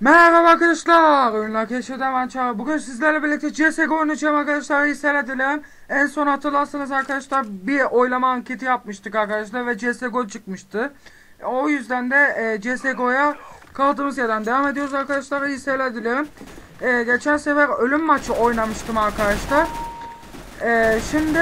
Merhaba arkadaşlar. Oyunlar keşfeden ben Çağrı. Bugün sizlerle birlikte CSGO oynayacağım arkadaşlar. İyi seyirler En son hatırlarsanız arkadaşlar bir oylama anketi yapmıştık arkadaşlar ve CSGO çıkmıştı. O yüzden de e, CSGO'ya kaldığımız yerden devam ediyoruz arkadaşlar. İyi seyirler dilerim. E, geçen sefer ölüm maçı oynamıştım arkadaşlar. E, şimdi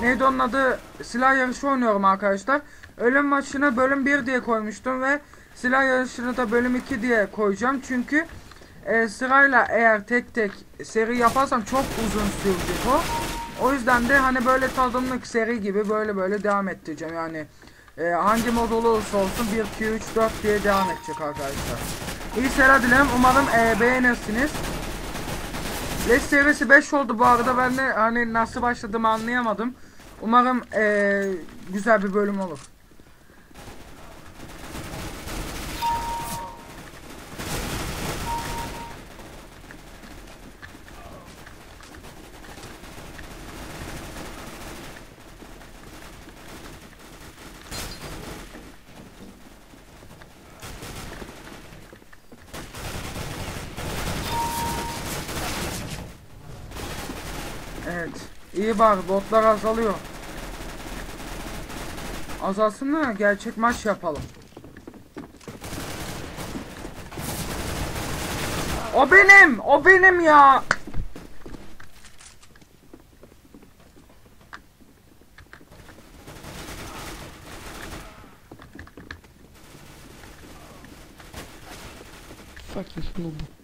neydi onun adı? Silah yarışı oynuyorum arkadaşlar. Ölüm maçını bölüm 1 diye koymuştum ve silah yarışını da bölüm 2 diye koyacağım. Çünkü e, sırayla eğer tek tek seri yaparsam çok uzun sürecek o. O yüzden de hani böyle tadımlık seri gibi böyle böyle devam ettireceğim. Yani e, hangi mod olursa olsun 1, 2, 3, 4 diye devam edecek arkadaşlar. İyi seyirler dilerim. Umarım e, beğenirsiniz. Les serisi 5 oldu bu arada. Ben de hani nasıl başladığımı anlayamadım. Umarım e, güzel bir bölüm olur. Evet. İyi bak botlar azalıyor. Azalsın da gerçek maç yapalım. O benim, o benim ya. Fucking noob.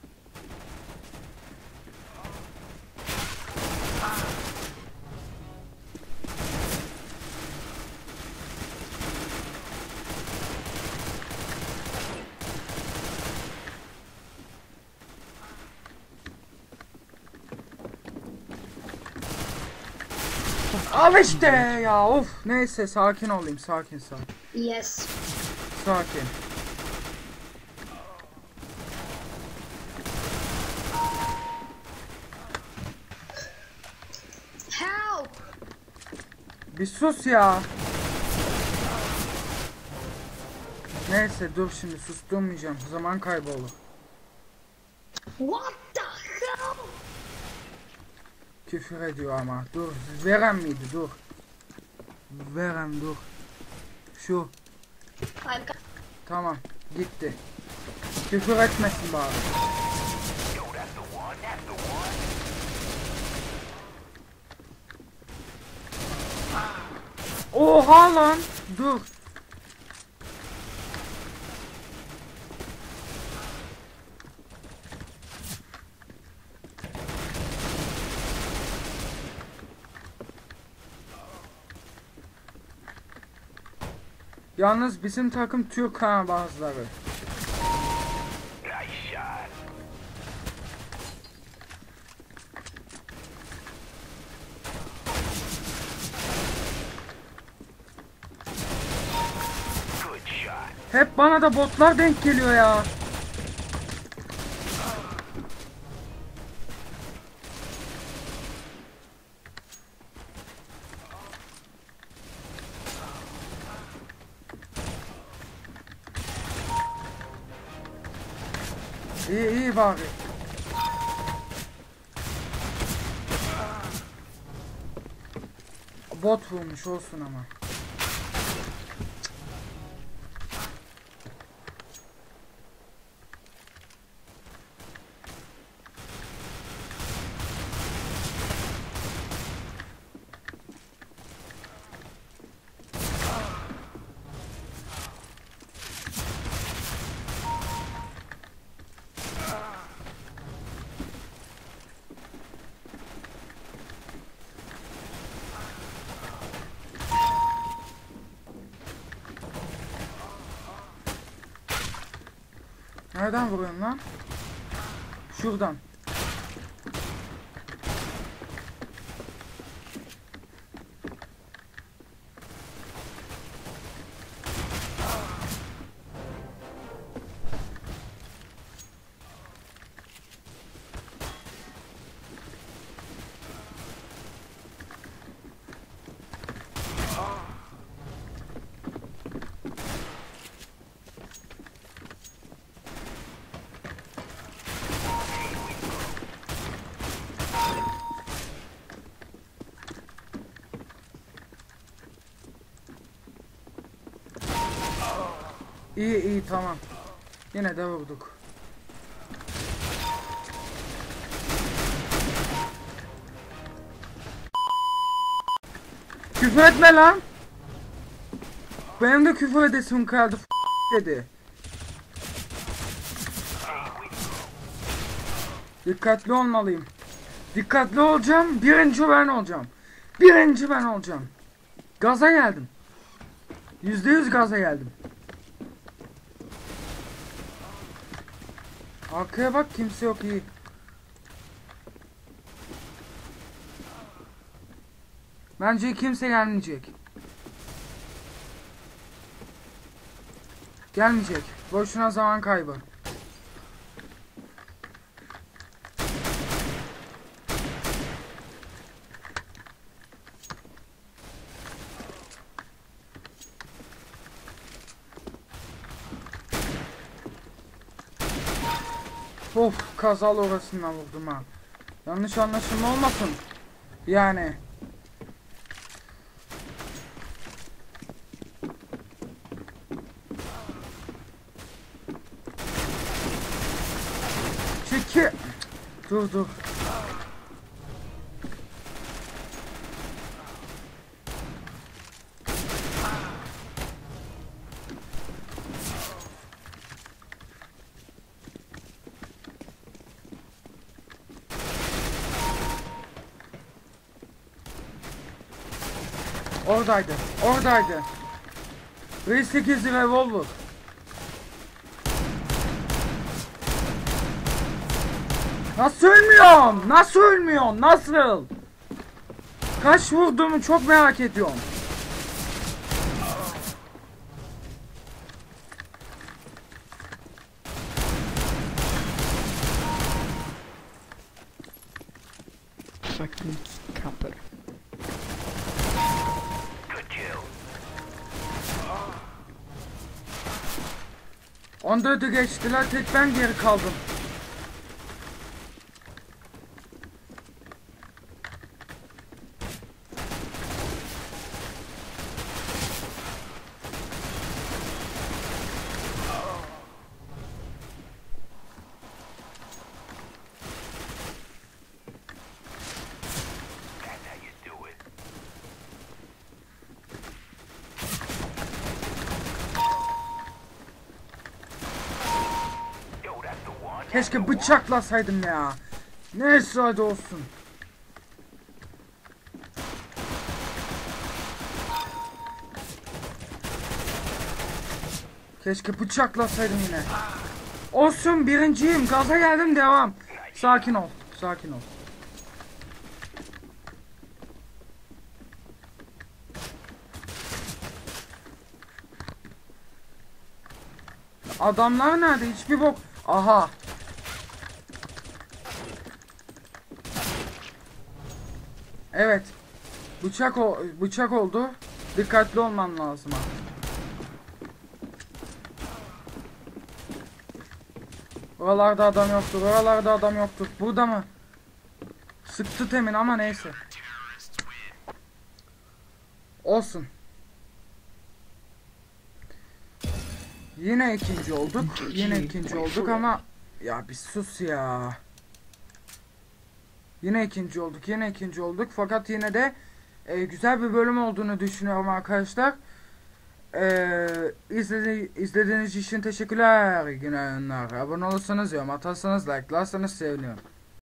Al işte ya of. Neyse sakin olayım sakin sakin. Yes. Sakin. Help! Bir sus ya. Neyse dur şimdi susturmayacağım. Zaman kaybı olur. What Küfür ediyor ama. Dur. Veren miydi? Dur. Veren dur. Şu. Arka. Tamam. Gitti. Küfür etmesin bari. Oha lan. Dur. Yalnız bizim takım Türk ha bazıları. Hep bana da botlar denk geliyor ya. İyi iyi bari. Bot vurmuş olsun ama. Nereden vuruyorsun lan? Şuradan. İyi iyi tamam. Yine de vurduk. Küfür etme lan. Benim de küfür edesim kaldı dedi. Dikkatli olmalıyım. Dikkatli olacağım. Birinci ben olacağım. Birinci ben olacağım. Gaza geldim. Yüzde yüz gaza geldim. Arkaya bak kimse yok iyi. Bence kimse gelmeyecek. Gelmeyecek. Boşuna zaman kaybı. Of kazalı orasından vurdum ha. Yanlış anlaşılma olmasın. Yani. Çeki. Dur dur. Oradaydı. Oradaydı. V8'li revolver. Nasıl ölmüyorum? Nasıl ölmüyorum? Nasıl? Kaç vurduğumu çok merak ediyorum. Fucking camper. 14'ü geçtiler tek ben geri kaldım. Keşke bıçaklasaydım ya. Neyse hadi olsun. Keşke bıçaklasaydım yine. Olsun birinciyim. Gaza geldim devam. Sakin ol. Sakin ol. Adamlar nerede? Hiçbir bok. Aha. Evet. Bıçak o bıçak oldu. Dikkatli olman lazım ha. Oralarda adam yoktur. Oralarda adam yoktur. Burada mı? Sıktı temin ama neyse. Olsun. Yine ikinci olduk. Yine ikinci olduk ama ya bir sus ya. Yine ikinci olduk. Yine ikinci olduk. Fakat yine de e, güzel bir bölüm olduğunu düşünüyorum arkadaşlar. E, izledi, izlediğiniz için teşekkürler. Günler. Abone olursanız, yorum atarsanız, like'larsanız sevinirim.